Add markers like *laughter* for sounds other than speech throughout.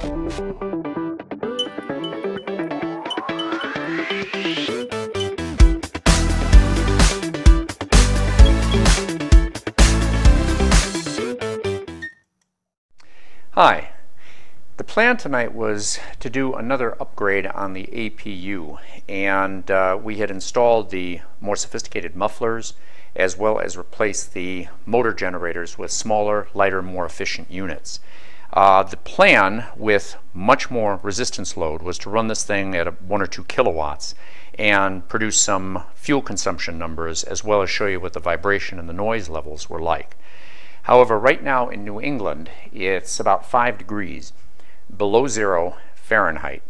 Hi. The plan tonight was to do another upgrade on the APU and uh, we had installed the more sophisticated mufflers as well as replace the motor generators with smaller, lighter, more efficient units. Uh, the plan with much more resistance load was to run this thing at a, one or two kilowatts and produce some fuel consumption numbers as well as show you what the vibration and the noise levels were like. However, right now in New England, it's about 5 degrees below zero Fahrenheit,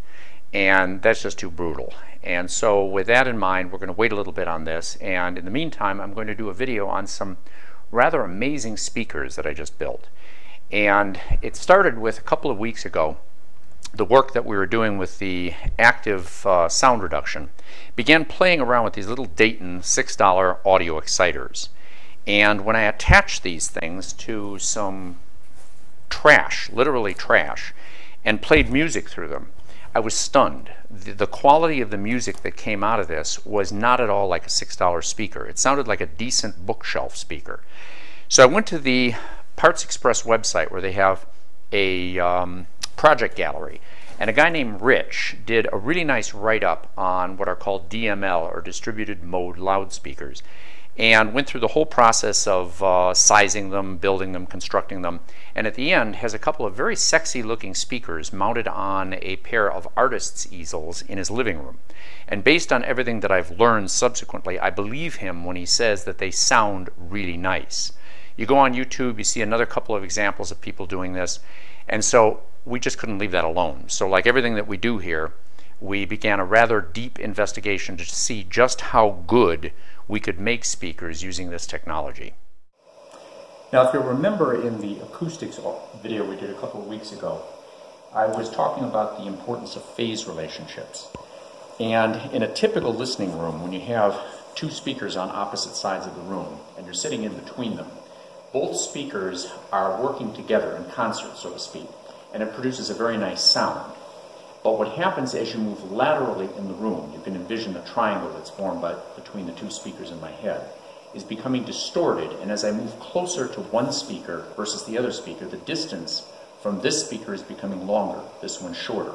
and that's just too brutal. And so with that in mind, we're going to wait a little bit on this, and in the meantime, I'm going to do a video on some rather amazing speakers that I just built. And it started with a couple of weeks ago, the work that we were doing with the active uh, sound reduction, began playing around with these little Dayton $6 audio exciters. And when I attached these things to some trash, literally trash, and played music through them, I was stunned. The, the, quality of the music that came out of this was not at all like a $6 speaker. It sounded like a decent bookshelf speaker. So I went to the Parts Express website where they have a um, project gallery. And a guy named Rich did a really nice write-up on what are called DML, or distributed mode loudspeakers and went through the whole process of uh, sizing them, building them, constructing them, and at the end has a couple of very sexy looking speakers mounted on a pair of artist's easels in his living room. And based on everything that I've learned subsequently, I believe him when he says that they sound really nice. You go on YouTube, you see another couple of examples of people doing this, and so we just couldn't leave that alone. So like everything that we do here, we began a rather deep investigation to see just how good we could make speakers using this technology. Now, if you remember in the acoustics video we did a couple of weeks ago, I was talking about the importance of phase relationships. And in a typical listening room, when you have two speakers on opposite sides of the room and you're sitting in between them, both speakers are working together in concert, so to speak, and it produces a very nice sound. But what happens as you move laterally in the room, you can envision the triangle that's formed by, between the two speakers in my head, is becoming distorted. And as I move closer to one speaker versus the other speaker, the distance from this speaker is becoming longer, this one shorter.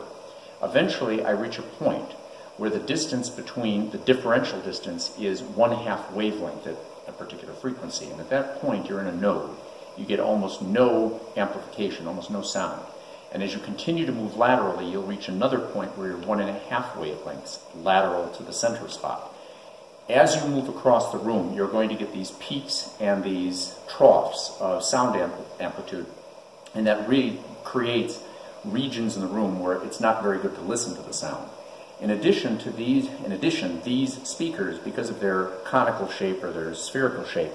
Eventually, I reach a point where the distance between the differential distance is one half wavelength at a particular frequency. And at that point, you're in a node. You get almost no amplification, almost no sound. And as you continue to move laterally, you'll reach another point where you're one and a half wavelengths lateral to the center spot. As you move across the room, you're going to get these peaks and these troughs of sound amplitude. And that really creates regions in the room where it's not very good to listen to the sound. In addition to these, in addition, these speakers, because of their conical shape or their spherical shape,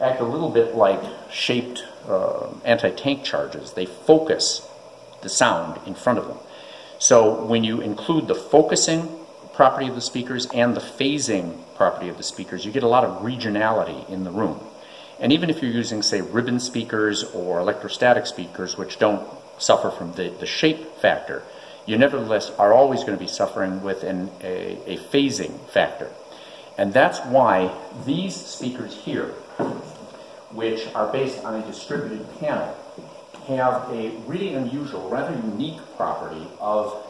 act a little bit like shaped uh, anti-tank charges. They focus the sound in front of them. So when you include the focusing property of the speakers and the phasing property of the speakers, you get a lot of regionality in the room. And even if you're using, say, ribbon speakers or electrostatic speakers, which don't suffer from the, the shape factor, you nevertheless are always going to be suffering with an, a, a phasing factor. And that's why these speakers here, which are based on a distributed panel, have a really unusual, rather unique property of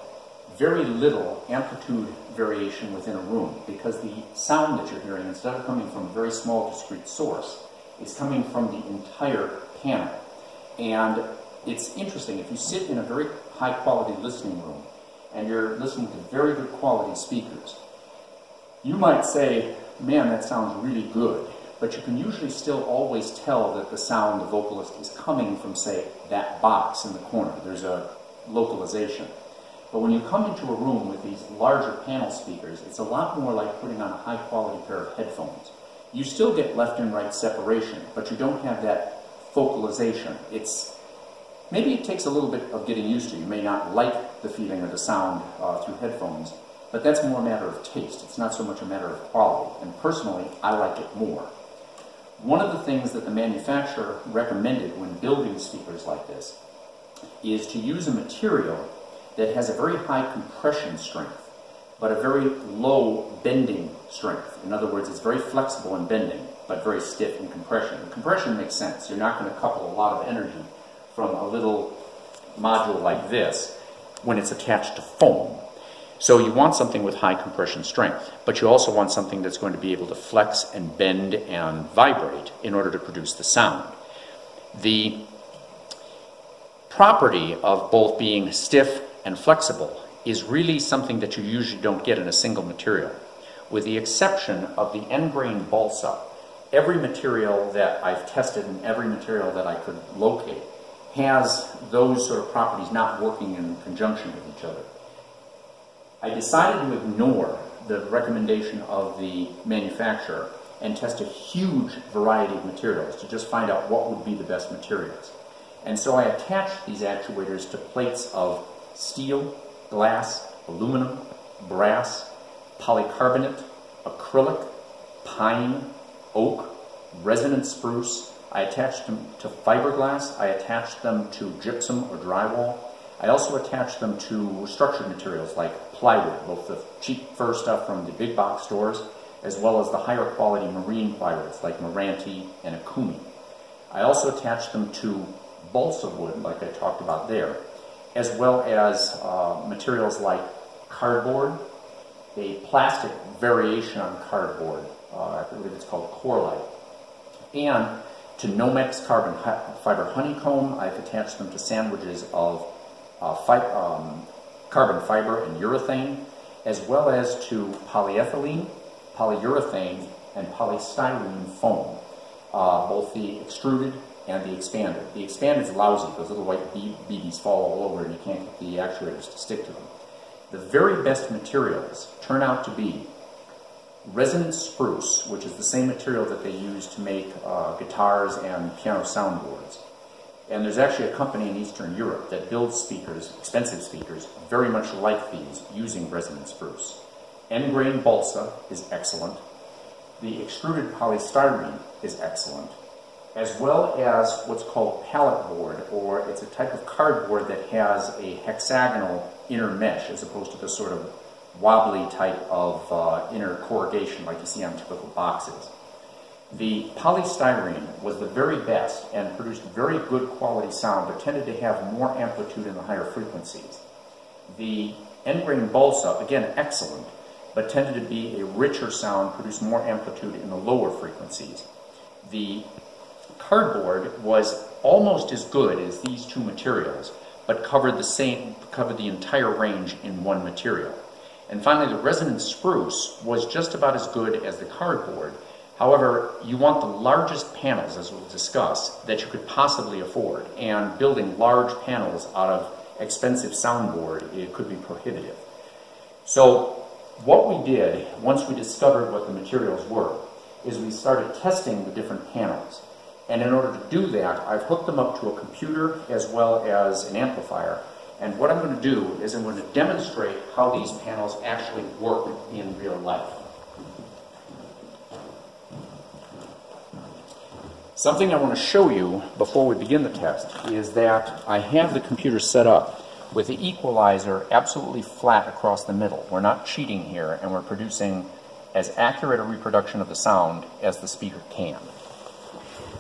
very little amplitude variation within a room because the sound that you're hearing, instead of coming from a very small discrete source, is coming from the entire panel. And it's interesting, if you sit in a very high quality listening room and you're listening to very good quality speakers, you might say, man, that sounds really good but you can usually still always tell that the sound the vocalist is coming from, say, that box in the corner. There's a localization. But when you come into a room with these larger panel speakers, it's a lot more like putting on a high quality pair of headphones. You still get left and right separation, but you don't have that focalization. It's maybe it takes a little bit of getting used to. You may not like the feeling or the sound uh, through headphones, but that's more a matter of taste. It's not so much a matter of quality. And personally, I like it more. One of the things that the manufacturer recommended when building speakers like this is to use a material that has a very high compression strength, but a very low bending strength. In other words, it's very flexible in bending, but very stiff in compression. The compression makes sense. You're not going to couple a lot of energy from a little module like this when it's attached to foam. So you want something with high compression strength, but you also want something that's going to be able to flex and bend and vibrate in order to produce the sound. The property of both being stiff and flexible is really something that you usually don't get in a single material. With the exception of the end grain balsa, every material that I've tested and every material that I could locate has those sort of properties not working in conjunction with each other. I decided to ignore the recommendation of the manufacturer and test a huge variety of materials to just find out what would be the best materials. And so I attached these actuators to plates of steel, glass, aluminum, brass, polycarbonate, acrylic, pine, oak, resonant spruce. I attached them to fiberglass. I attached them to gypsum or drywall. I also attached them to structured materials like plywood, both the cheap fir stuff from the big box stores, as well as the higher quality marine plywoods like Meranti and Okoume. I also attached them to balsa wood, like I talked about there, as well as uh, materials like cardboard, a plastic variation on cardboard, uh, I believe it's called Corlite, and to Nomex carbon fiber honeycomb, I've attached them to sandwiches of uh, fi um, carbon fiber and urethane, as well as to polyethylene, polyurethane, and polystyrene foam, uh, both the extruded and the expander. The expander is lousy. Those little white BBs fall all over and you can't get the actuators to stick to them. The very best materials turn out to be resonant spruce, which is the same material that they use to make uh, guitars and piano soundboards. And there's actually a company in Eastern Europe that builds speakers, expensive speakers, very much like these, using resonant spruce. End grain balsa is excellent. The extruded polystyrene is excellent as well as what's called pallet board, or it's a type of cardboard that has a hexagonal inner mesh as opposed to the sort of wobbly type of uh, inner corrugation like you see on typical boxes. The polystyrene was the very best and produced very good quality sound, but tended to have more amplitude in the higher frequencies. The end grain balsa, again excellent, but tended to be a richer sound, produced more amplitude in the lower frequencies. The Cardboard was almost as good as these two materials, but covered the same, covered the entire range in one material. And finally, the resonant spruce was just about as good as the cardboard. However, you want the largest panels, as we'll discuss, that you could possibly afford. And building large panels out of expensive soundboard, it could be prohibitive. So what we did, once we discovered what the materials were, is we started testing the different panels. And in order to do that, I've hooked them up to a computer as well as an amplifier. And what I'm going to do is I'm going to demonstrate how these panels actually work in real life. Something I want to show you before we begin the test is that I have the computer set up with the equalizer absolutely flat across the middle. We're not cheating here, and we're producing as accurate a reproduction of the sound as the speaker can.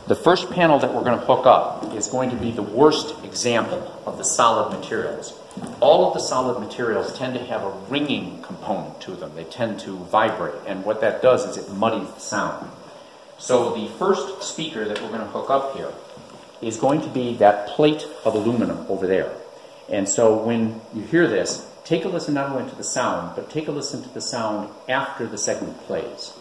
The first panel that we're going to hook up is going to be the worst example of the solid materials. All of the solid materials tend to have a ringing component to them. They tend to vibrate, and what that does is it muddies the sound. So the first speaker that we're going to hook up here is going to be that plate of aluminum over there. And so when you hear this, take a listen not only to the sound, but take a listen to the sound after the segment plays.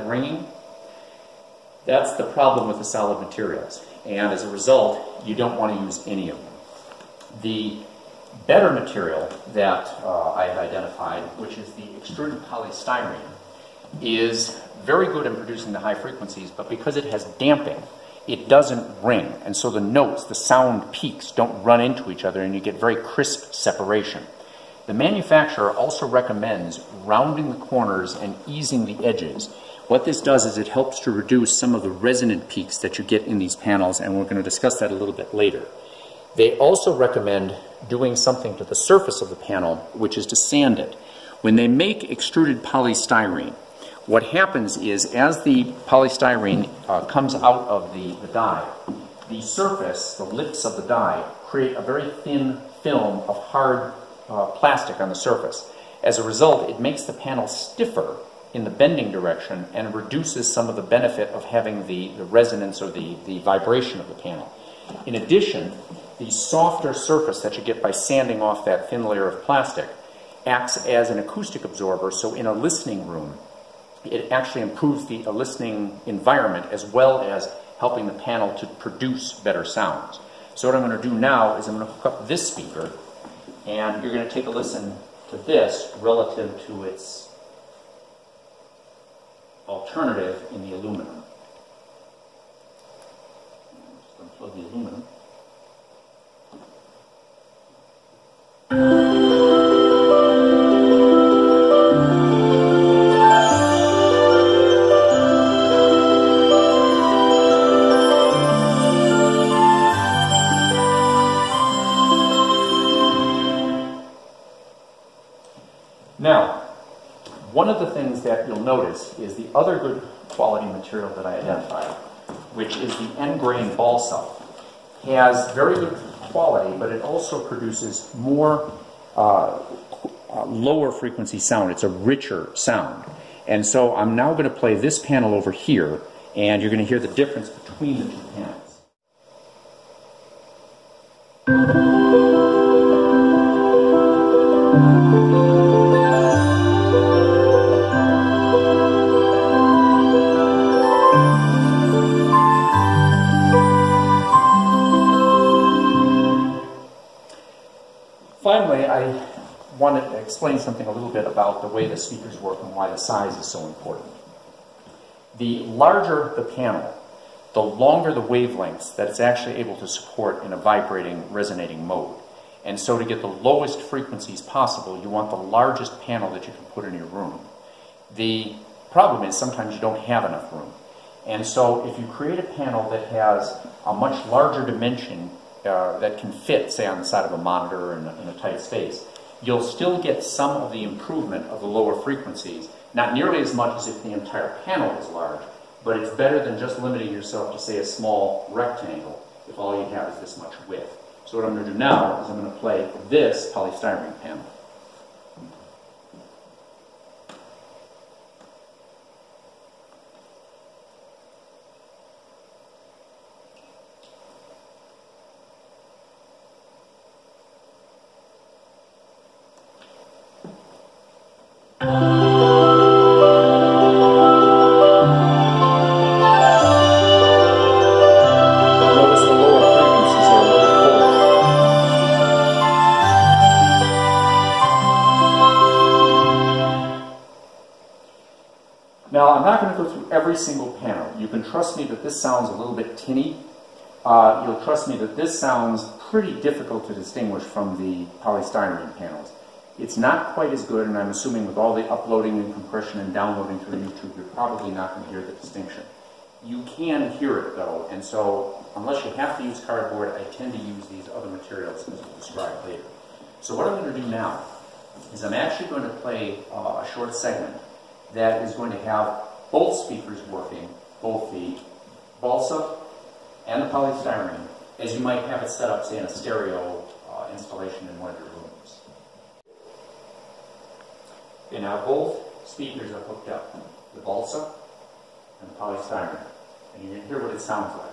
Ringing? That's the problem with the solid materials. And as a result, you don't want to use any of them. The better material that uh, I have identified, which is the extruded polystyrene, is very good in producing the high frequencies, but because it has damping, it doesn't ring. And so the notes, the sound peaks, don't run into each other and you get very crisp separation. The manufacturer also recommends rounding the corners and easing the edges. What this does is it helps to reduce some of the resonant peaks that you get in these panels, and we're going to discuss that a little bit later. They also recommend doing something to the surface of the panel, which is to sand it. When they make extruded polystyrene, what happens is as the polystyrene uh, comes out of the, the die, the surface, the lips of the die, create a very thin film of hard uh, plastic on the surface. As a result, it makes the panel stiffer in the bending direction and reduces some of the benefit of having the, the resonance or the, the vibration of the panel. In addition, the softer surface that you get by sanding off that thin layer of plastic acts as an acoustic absorber, so in a listening room, it actually improves the listening environment as well as helping the panel to produce better sounds. So what I'm going to do now is I'm going to hook up this speaker and you're going to take a listen to this relative to its alternative in the aluminum. Just unplug the aluminum. You'll notice is the other good quality material that I identified, which is the end grain balsa, has very good quality, but it also produces more uh, uh, lower frequency sound. It's a richer sound. And so I'm now going to play this panel over here, and you're going to hear the difference between the two panels. Want to explain something a little bit about the way the speakers work and why the size is so important. The larger the panel, the longer the wavelengths that it's actually able to support in a vibrating, resonating mode. And so to get the lowest frequencies possible, you want the largest panel that you can put in your room. The problem is sometimes you don't have enough room. And so if you create a panel that has a much larger dimension uh, that can fit, say, on the side of a monitor in in a tight space, you'll still get some of the improvement of the lower frequencies. Not nearly as much as if the entire panel is large, but it's better than just limiting yourself to, say, a small rectangle if all you have is this much width. So what I'm going to do now is I'm going to play this polystyrene panel. Now, I'm not going to go through every single panel. You can trust me that this sounds a little bit tinny. Uh, you'll trust me that this sounds pretty difficult to distinguish from the polystyrene panels. It's not quite as good, and I'm assuming with all the uploading and compression and downloading through YouTube, you're probably not going to hear the distinction. You can hear it, though, and so unless you have to use cardboard, I tend to use these other materials as we'll describe later. So what I'm going to do now is I'm actually going to play uh, a short segment that is going to have both speakers working, both the balsa and the polystyrene, as you might have it set up, say, in a stereo uh, installation in one of your rooms. And now both speakers are hooked up, the balsa and the polystyrene, and you can hear what it sounds like.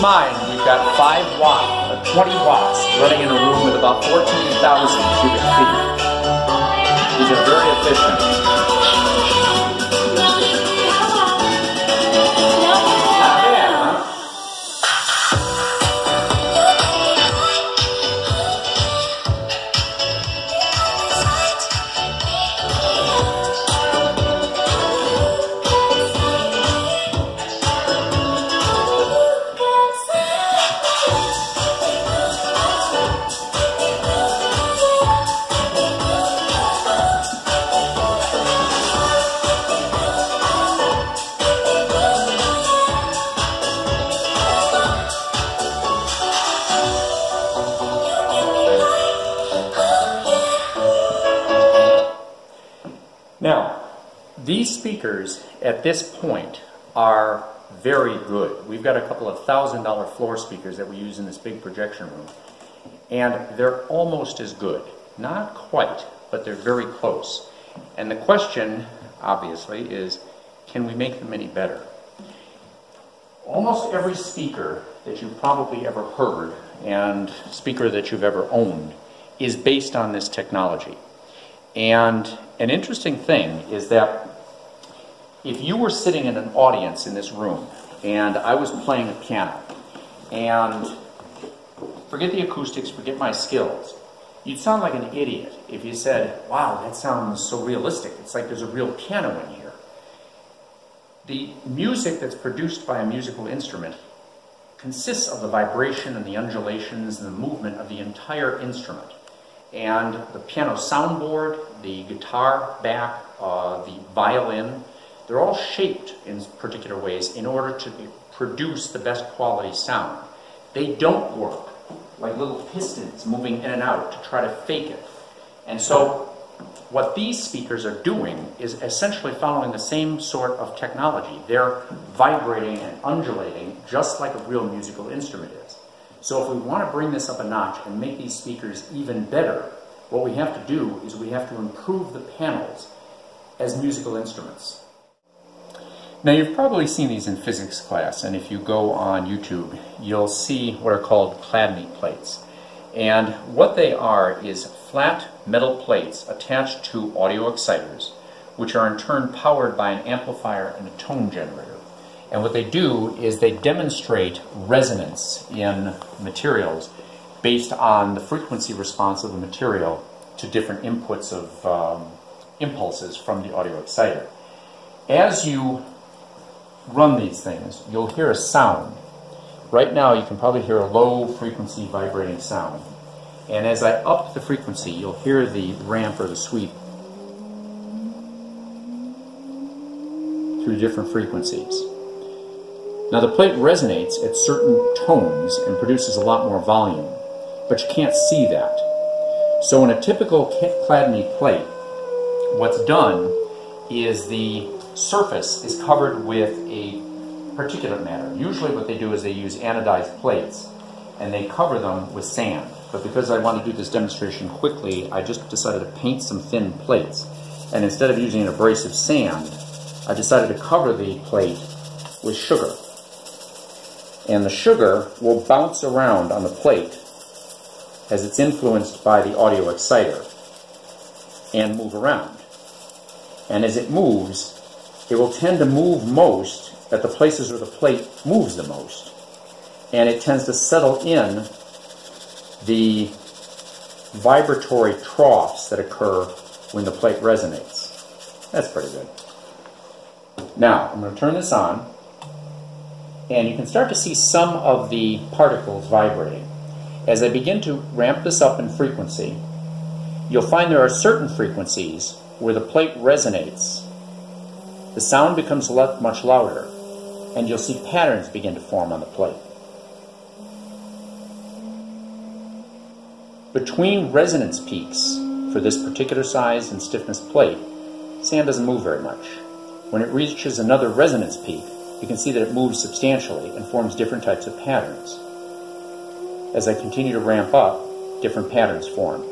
In mind, we've got 5 watt uh, 20 watts running in a room with about 14,000 cubic feet. These are very efficient. Speakers at this point are very good. We've got a couple of thousand dollar floor speakers that we use in this big projection room, and they're almost as good. Not quite, but they're very close. And the question, obviously, is can we make them any better? Almost every speaker that you've probably ever heard and speaker that you've ever owned is based on this technology. And an interesting thing is that if you were sitting in an audience in this room and I was playing a piano and forget the acoustics, forget my skills, you'd sound like an idiot if you said, wow, that sounds so realistic. It's like there's a real piano in here. The music that's produced by a musical instrument consists of the vibration and the undulations and the movement of the entire instrument and the piano soundboard, the guitar back, uh, the violin, they're all shaped in particular ways in order to produce the best quality sound. They don't work like little pistons moving in and out to try to fake it. And so what these speakers are doing is essentially following the same sort of technology. They're vibrating and undulating just like a real musical instrument is. So if we want to bring this up a notch and make these speakers even better, what we have to do is we have to improve the panels as musical instruments. Now you've probably seen these in physics class, and if you go on YouTube, you'll see what are called Chladni plates. And what they are is flat metal plates attached to audio exciters, which are in turn powered by an amplifier and a tone generator. And what they do is they demonstrate resonance in materials based on the frequency response of the material to different inputs of um, impulses from the audio exciter. As you run these things, you'll hear a sound. Right now, you can probably hear a low frequency vibrating sound. And as I up the frequency, you'll hear the ramp or the sweep through different frequencies. Now the plate resonates at certain tones and produces a lot more volume, but you can't see that. So in a typical Chladni plate, what's done is the surface is covered with a particulate matter. Usually what they do is they use anodized plates and they cover them with sand. But because I want to do this demonstration quickly, I just decided to paint some thin plates. And instead of using an abrasive sand, I decided to cover the plate with sugar and the sugar will bounce around on the plate as it's influenced by the audio exciter and move around. And as it moves, it will tend to move most at the places where the plate moves the most. And it tends to settle in the vibratory troughs that occur when the plate resonates. That's pretty good. Now, I'm going to turn this on and you can start to see some of the particles vibrating. As I begin to ramp this up in frequency, you'll find there are certain frequencies where the plate resonates. The sound becomes much louder, and you'll see patterns begin to form on the plate. Between resonance peaks for this particular size and stiffness plate, sand doesn't move very much. When it reaches another resonance peak, you can see that it moves substantially and forms different types of patterns. As I continue to ramp up, different patterns form.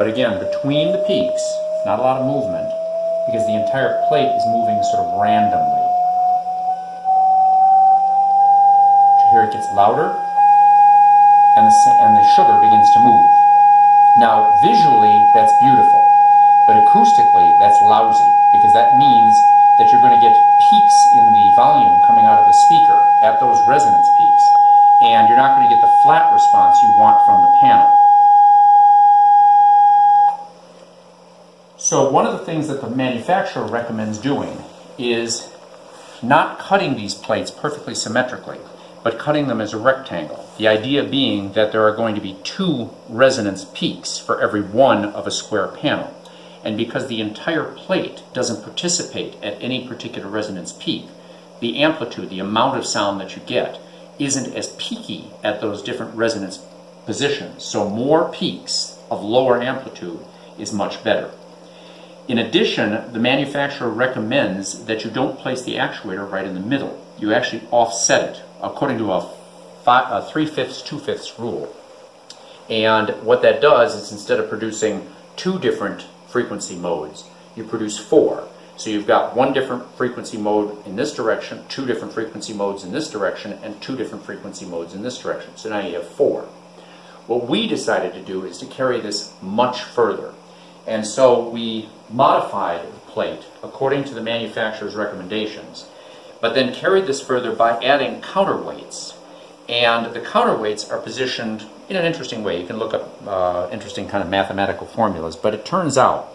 But again, between the peaks, not a lot of movement, because the entire plate is moving sort of randomly. Here it gets louder, and the, and the sugar begins to move. Now, visually, that's beautiful, but acoustically, that's lousy, because that means that you're going to get peaks in the volume coming out of the speaker at those resonance peaks, and you're not going to get the flat response you want from the panel. So one of the things that the manufacturer recommends doing is not cutting these plates perfectly symmetrically but cutting them as a rectangle. The idea being that there are going to be two resonance peaks for every one of a square panel. And because the entire plate doesn't participate at any particular resonance peak, the amplitude, the amount of sound that you get, isn't as peaky at those different resonance positions. So more peaks of lower amplitude is much better. In addition, the manufacturer recommends that you don't place the actuator right in the middle. You actually offset it according to a, a three-fifths, two-fifths rule. And what that does is instead of producing two different frequency modes, you produce four. So you've got one different frequency mode in this direction, two different frequency modes in this direction, and two different frequency modes in this direction. So now you have four. What we decided to do is to carry this much further. And so we modified the plate according to the manufacturer's recommendations but then carried this further by adding counterweights. And the counterweights are positioned in an interesting way. You can look up uh, interesting kind of mathematical formulas, but it turns out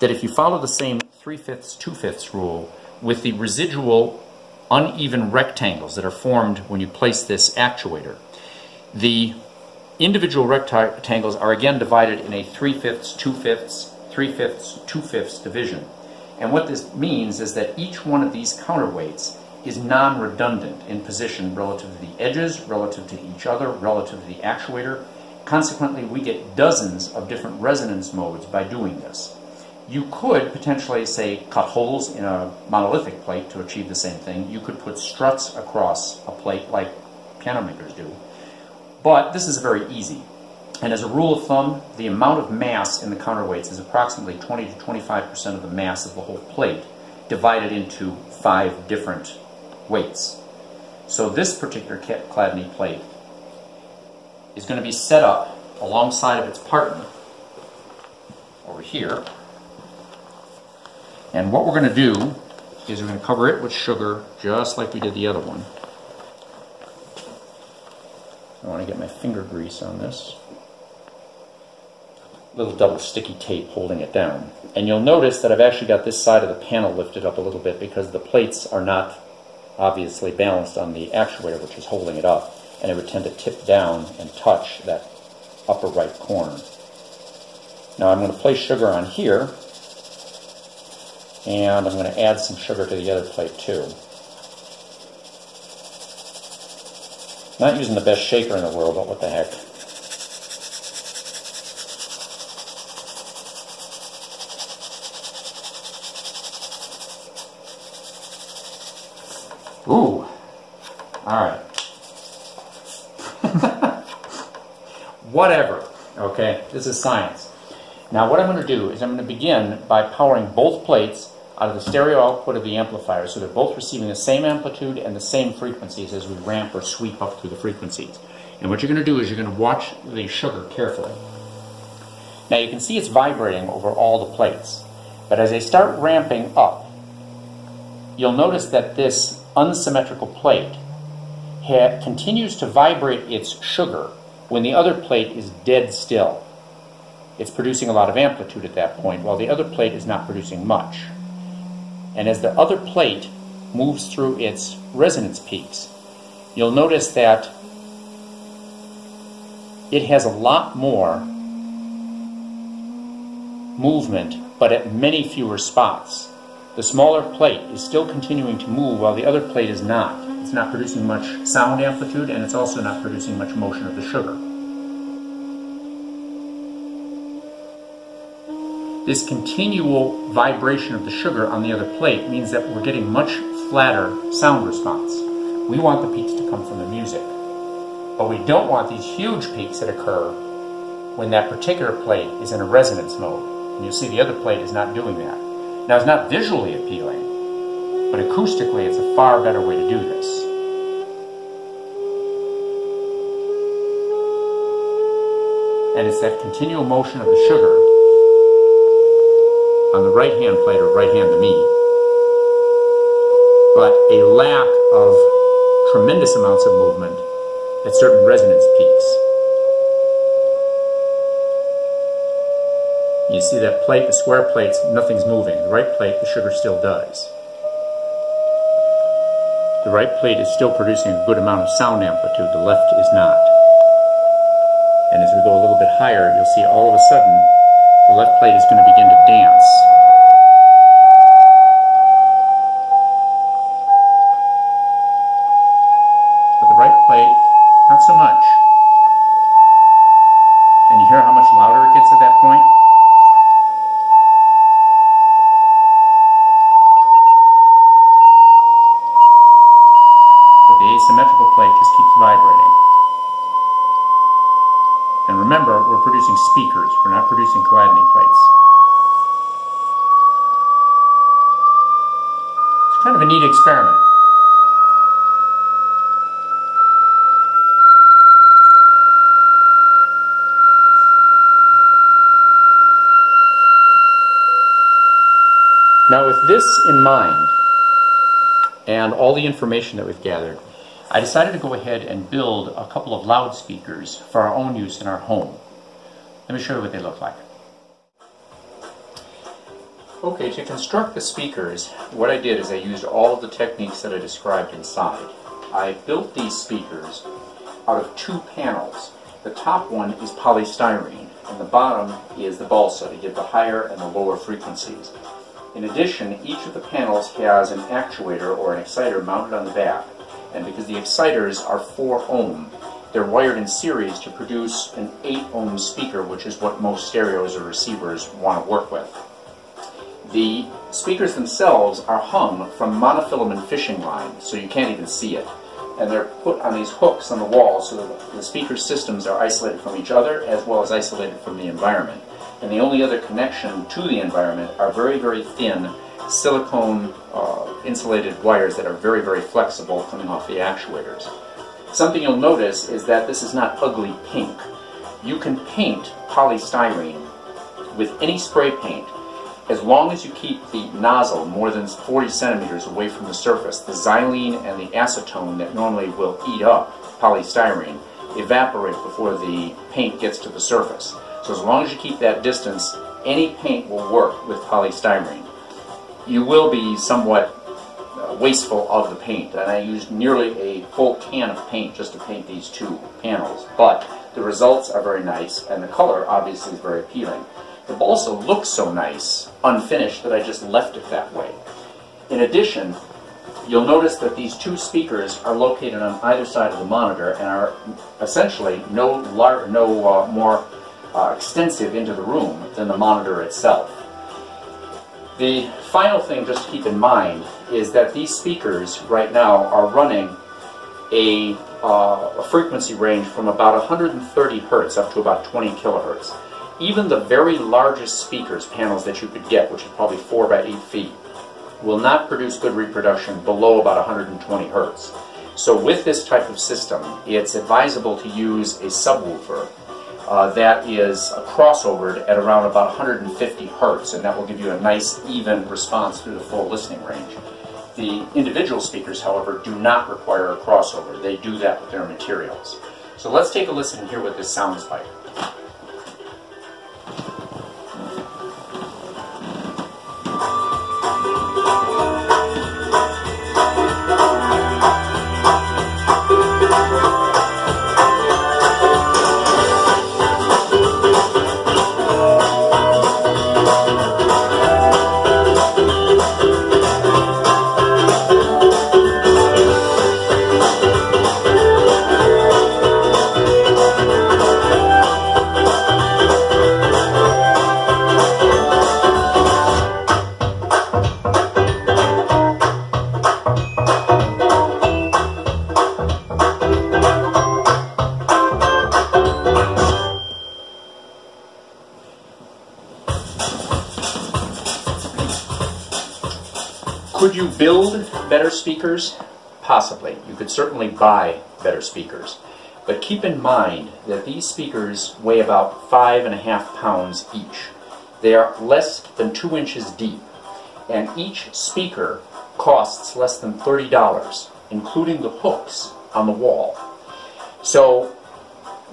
that if you follow the same 3 fifths, 2 fifths rule with the residual uneven rectangles that are formed when you place this actuator, the individual rectangles are again divided in a 3 fifths, 2 fifths, 3 fifths, 2 fifths division. And what this means is that each one of these counterweights is non-redundant in position relative to the edges, relative to each other, relative to the actuator. Consequently, we get dozens of different resonance modes by doing this. You could potentially, say, cut holes in a monolithic plate to achieve the same thing. You could put struts across a plate like piano makers do. But this is very easy. And as a rule of thumb, the amount of mass in the counterweights is approximately 20 to 25% of the mass of the whole plate divided into five different weights. So this particular Chladni plate is going to be set up alongside of its partner over here. And what we're going to do is we're going to cover it with sugar just like we did the other one. I want to get my finger grease on this. Little double sticky tape holding it down. And you'll notice that I've actually got this side of the panel lifted up a little bit because the plates are not obviously balanced on the actuator which is holding it up and it would tend to tip down and touch that upper right corner. Now I'm going to place sugar on here and I'm going to add some sugar to the other plate too. Not using the best shaker in the world, but what the heck. Ooh. All right. *laughs* Whatever. Okay, this is science. Now what I'm going to do is I'm going to begin by powering both plates out of the stereo output of the amplifier so they're both receiving the same amplitude and the same frequencies as we ramp or sweep up through the frequencies. And what you're going to do is you're going to watch the sugar carefully. Now you can see it's vibrating over all the plates. But as they start ramping up, you'll notice that this unsymmetrical plate continues to vibrate its sugar when the other plate is dead still. It's producing a lot of amplitude at that point, while the other plate is not producing much. And as the other plate moves through its resonance peaks, you'll notice that it has a lot more movement, but at many fewer spots. The smaller plate is still continuing to move while the other plate is not. It's not producing much sound amplitude and it's also not producing much motion of the sugar. This continual vibration of the sugar on the other plate means that we're getting much flatter sound response. We want the peaks to come from the music. But we don't want these huge peaks that occur when that particular plate is in a resonance mode. And you see the other plate is not doing that. Now, it's not visually appealing, but acoustically, it's a far better way to do this. And it's that continual motion of the sugar on the right hand plate or right hand to me, but a lack of tremendous amounts of movement at certain resonance peaks. You see that plate, the square plates, nothing's moving. The right plate, the sugar still does. The right plate is still producing a good amount of sound amplitude, the left is not. And as we go a little bit higher, you'll see all of a sudden the left plate is going to begin to dance. Not so much. And you hear how much louder it gets at that point? But the asymmetrical plate just keeps vibrating. And remember, we're producing speakers, we're not producing chladni plates. It's kind of a neat experiment. Now, with this in mind, and all the information that we've gathered, I decided to go ahead and build a couple of loudspeakers for our own use in our home. Let me show you what they look like. Okay, to construct the speakers, what I did is I used all of the techniques that I described inside. I built these speakers out of two panels. The top one is polystyrene, and the bottom is the balsa to give the higher and the lower frequencies. In addition, each of the panels has an actuator or an exciter mounted on the back, and because the exciters are 4 ohm, they're wired in series to produce an 8 ohm speaker, which is what most stereos or receivers want to work with. The speakers themselves are hung from monofilament fishing line, so you can't even see it. And they're put on these hooks on the wall so that the speaker systems are isolated from each other as well as isolated from the environment. And the only other connection to the environment are very, very thin silicone uh, insulated wires that are very, very flexible coming off the actuators. Something you'll notice is that this is not ugly pink. You can paint polystyrene with any spray paint as long as you keep the nozzle more than 40 centimeters away from the surface. The xylene and the acetone that normally will eat up polystyrene evaporate before the paint gets to the surface. So as long as you keep that distance, any paint will work with polystyrene. You will be somewhat uh, wasteful of the paint, and I used nearly a full can of paint just to paint these two panels. But the results are very nice, and the color obviously is very appealing. The balsa looks so nice, unfinished, that I just left it that way. In addition, you'll notice that these two speakers are located on either side of the monitor and are essentially no, no uh, more uh, extensive into the room than the monitor itself. The final thing just to keep in mind is that these speakers right now are running a, uh, a frequency range from about 130 hertz up to about 20 kilohertz. Even the very largest speakers panels that you could get, which is probably 4 by 8 feet, will not produce good reproduction below about 120 hertz. So with this type of system, it's advisable to use a subwoofer uh, that is a crossovered at around about 150 hertz, and that will give you a nice even response through the full listening range. The individual speakers, however, do not require a crossover. They do that with their materials. So let's take a listen and hear what this sounds like. Speakers? Possibly. You could certainly buy better speakers. But keep in mind that these speakers weigh about five and a half pounds each. They are less than two inches deep, and each speaker costs less than $30, including the hooks on the wall. So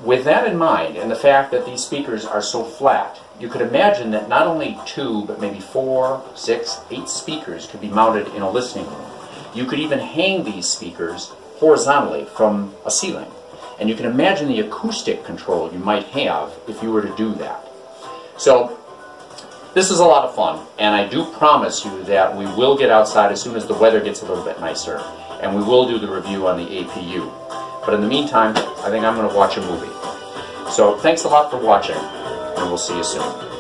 with that in mind, and the fact that these speakers are so flat, you could imagine that not only two, but maybe four, six, eight speakers could be mounted in a listening room. You could even hang these speakers horizontally from a ceiling. And you can imagine the acoustic control you might have if you were to do that. So this is a lot of fun, and I do promise you that we will get outside as soon as the weather gets a little bit nicer, and we will do the review on the APU. But in the meantime, I think I'm going to watch a movie. So thanks a lot for watching, and we'll see you soon.